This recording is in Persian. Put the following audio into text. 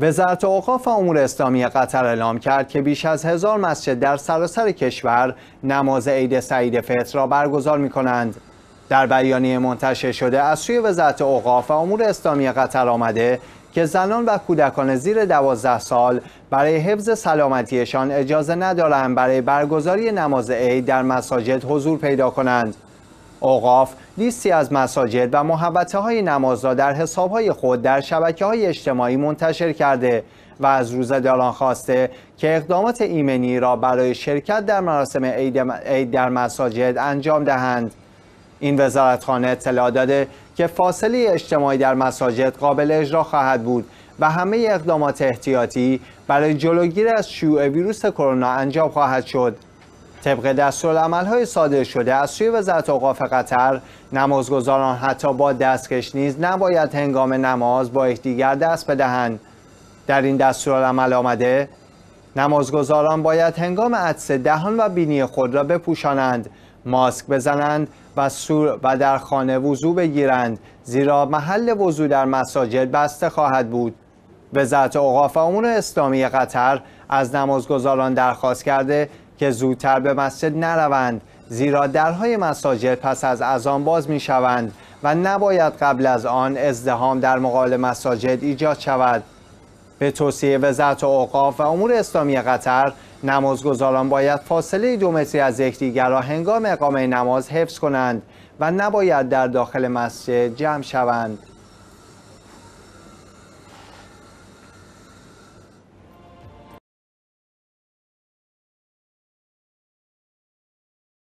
وزارت اوقاف امور اسلامی قطر اعلام کرد که بیش از هزار مسجد در سراسر کشور نماز عید سعید فطر را برگزار می کنند. در بیانیه منتشر شده از سوی وزارت اوقاف و امور اسلامی قطر آمده که زنان و کودکان زیر دوازده سال برای حفظ سلامتیشان اجازه ندارند برای برگزاری نماز عید در مساجد حضور پیدا کنند. اوقاف لیستی از مساجد و محبته های نماز را در حساب های خود در شبکه های اجتماعی منتشر کرده و از روزداران خواسته که اقدامات ایمنی را برای شرکت در مراسم عید در مساجد انجام دهند. این وزارتخانه اطلاع داده که فاصله اجتماعی در مساجد قابل اجرا خواهد بود و همه اقدامات احتیاطی برای جلوگیری از شیوع ویروس کرونا انجام خواهد شد. طبق های صادر شده از سوی وزارت اوقاف قطر نمازگزاران حتی با دستکش نیز نباید هنگام نماز با یکدیگر دست بدهند. در این دستورالعمل آمده نمازگزاران باید هنگام عدس دهان و بینی خود را بپوشانند ماسک بزنند و سور و در خانه وضوع بگیرند زیرا محل وضوع در مساجد بسته خواهد بود. وزارت اوقاف امور اسلامی قطر از نمازگزاران درخواست کرده که زودتر به مسجد نروند زیرا درهای مساجد پس از اذان باز می شوند و نباید قبل از آن ازدهام در مقابل مساجد ایجاد شود. به توصیه وزارت اوقاف و امور اسلامی قطر نمازگزاران باید فاصله دو متری از یکدیگر را هنگام اقامه نماز حفظ کنند و نباید در داخل مسجد جمع شوند.